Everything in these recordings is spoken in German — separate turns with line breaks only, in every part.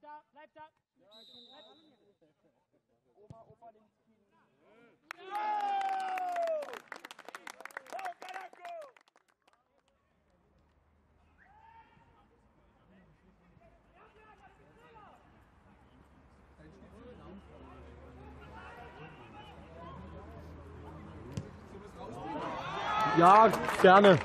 Bleib da.
Oma, Opa links Kind.
Ja, gerne.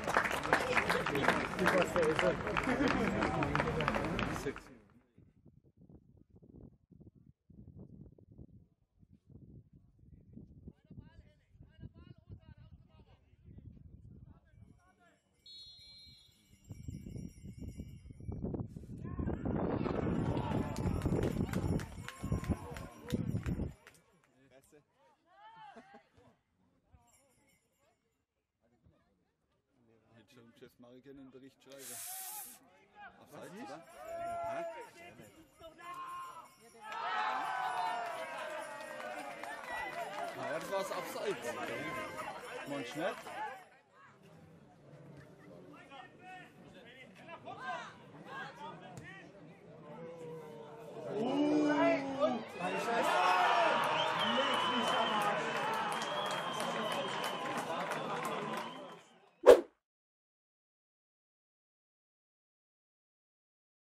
Chef machen können, einen Bericht schreiben. Abseits, oder? Ja, das war's abseits. Meinst du nicht?